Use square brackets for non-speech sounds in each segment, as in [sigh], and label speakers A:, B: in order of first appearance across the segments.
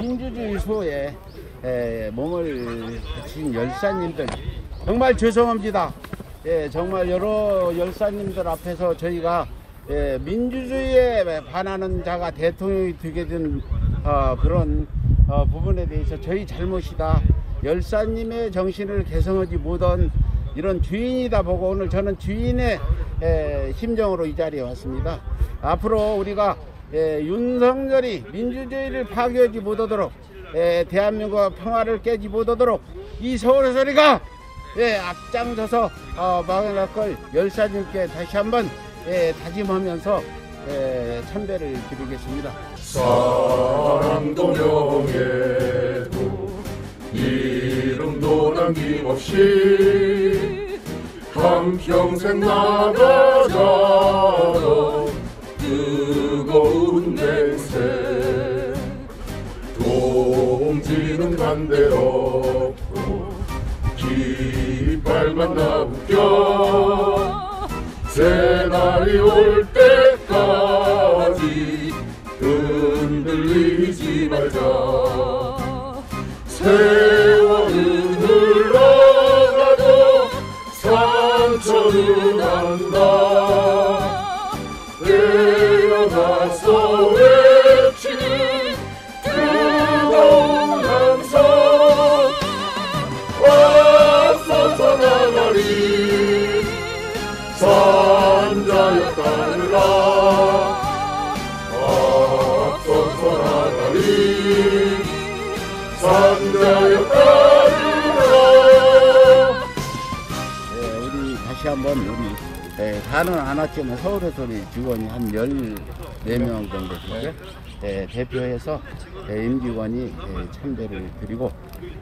A: 민주주의 수호에 에, 몸을 바친 열사님들 정말 죄송합니다. 예, 정말 여러 열사님들 앞에서 저희가 예, 민주주의에 반하는 자가 대통령이 되게 된 어, 그런 어, 부분에 대해서 저희 잘못이다. 열사님의 정신을 개성하지 못한 이런 주인이다 보고 오늘 저는 주인의 에, 심정으로 이 자리에 왔습니다. 앞으로 우리가 에, 윤석열이 민주주의를 파괴하지 못하도록 에, 대한민국 평화를 깨지 못하도록 이 서울의 소리가 예, 앞장서서 어, 막아갈 걸 열사님께 다시 한번 예, 다짐하면서 예, 참배를 드리겠습니다.
B: 사랑도 명예도 이름도 남김없이 한평생 나가자 동지는 반대로 깃발만 나붙여 새날이 올 때까지 흔들리지 말자. 세월은 흘러가도 상처는 안다 따르라 앞서서 나가리 산자여 따르라
A: 예, 우리 다시 한번 우리 예, 다는 안 왔지만 소리 직원이 한 14명 정도 되죠. 예, 대표해서 예, 임직원이 예, 참배를 드리고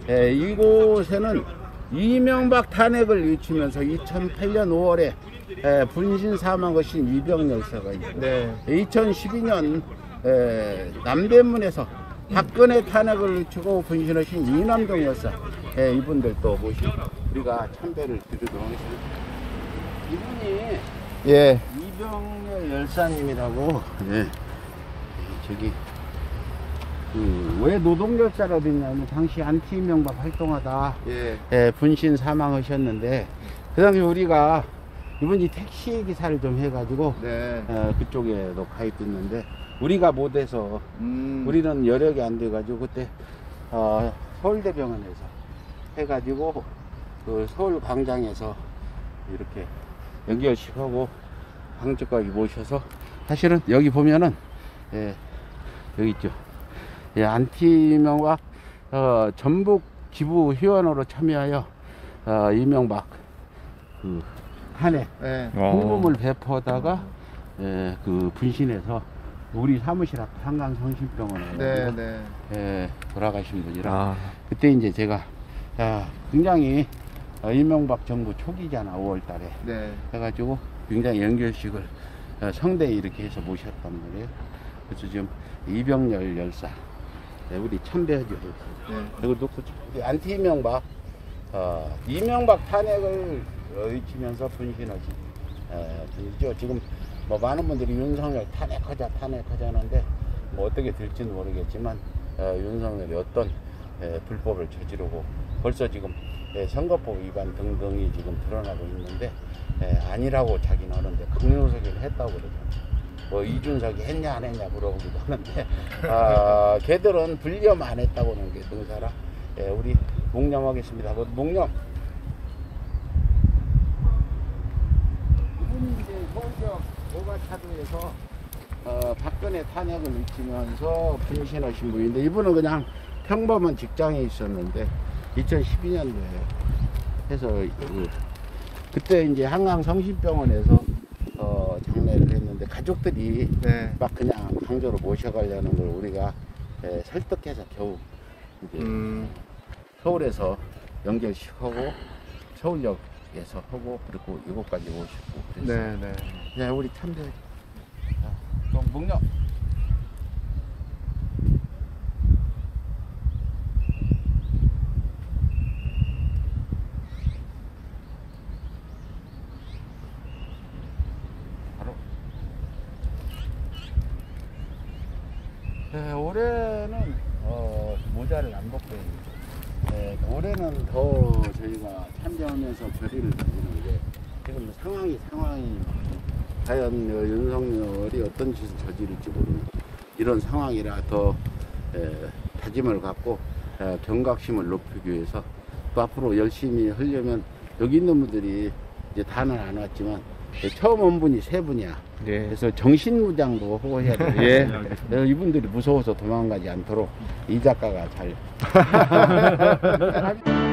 A: 예, 이곳에는 이명박 탄핵을 외치면서 2008년 5월에 예, 분신 사망하신 이병 열사가 있고
C: 네.
A: 2012년 에, 남대문에서 박근혜 탄핵을 외치고 분신하신 이남종 열사 에, 이분들 또 모시고 우리가 참배를 드리도록 하겠습니다. 이분이
C: 예.
A: 이병렬 열사님이라고 예. 저기 그, 왜 노동열사라고 했냐면 당시 안티 명박 활동하다
C: 예.
A: 예, 분신 사망하셨는데 그 당시 우리가 이분이 택시 기사를 좀 해가지고
C: 네.
A: 어, 그쪽에도 가입됐는데 우리가 못해서
C: 음.
A: 우리는 여력이 안 돼가지고 그때 어, 서울대병원에서 해가지고 그 서울 광장에서 이렇게 연결식하고 방쪽까지 모셔서 사실은 여기 보면은 예, 여기 있죠 예, 안티명박 어, 전북 지부 회원으로 참여하여 어, 이명박 그 탄핵
C: 예.
A: 홍보물 배포하다가 예, 그 분신해서 우리 사무실 앞 한강 성심병원에
C: 네, 네.
A: 예, 돌아가신 분이라
D: 아,
A: 그때 이제 제가 야, 굉장히 어, 이명박 정부 초기잖아 5월 달에
C: 네.
A: 해가지고 굉장히 연결식을 어, 성대에 이렇게 해서 모셨단 말이에요. 그래서 지금 이병열 열사 네, 우리 참배하죠.
C: 네.
A: 그리고 놓고 안티 이명박 어, 이명박 탄핵을 어, 외치면서 분신하신 어, 분이죠. 지금 뭐 많은 분들이 윤석열 탄핵하자 탄핵하자 하는데 뭐 어떻게 될지는 모르겠지만 어, 윤석열이 어떤 에, 불법을 저지르고 벌써 지금 에, 선거법 위반 등등이 지금 드러나고 있는데 에, 아니라고 자기는 하는데 강용석이를 했다고 그러잖아요. 뭐 이준석이 했냐 안 했냐 물어보기도 하는데 아, 걔들은 불리엄 안 했다고는 게 등사라 예, 우리 묵념하겠습니다. 뭐, 묵념. 이분이 서울역 오가차도에서 어, 박근혜 탄핵을 외치면서 분신하신 분인데 이분은 그냥 평범한 직장에 있었는데 2012년도에 해서 그, 그때 이제 한강 성심병원에서 어, 장례를 했는데 가족들이
C: 네.
A: 막 그냥 강조로 모셔가려는 걸 우리가 에, 설득해서 겨우 이제
C: 음.
A: 서울에서 연결시키고 서울역에서 하고 그리고 이곳까지 오시고 그랬어요.
C: 네, 네.
A: 네, 우리 그럼 묵념. 바로. 네, 올해는 어, 모자를 안 벗고 네, 올해는 더 저희가 참여하면서 결의를 가지는 게 지금 상황이 상황이 과연 어, 윤석열이 어떤 짓을 저지를지 모르는 이런 상황이라 더 에, 다짐을 갖고 에, 경각심을 높이기 위해서 또 앞으로 열심히 하려면 여기 있는 분들이 이제 다는 안 왔지만 예, 처음 온 분이 세 분이야.
C: 예.
A: 그래서 정신무장도 하고 해야 돼.
C: 예.
A: 예. 이분들이 무서워서 도망가지 않도록 이 작가가 잘. [laughs]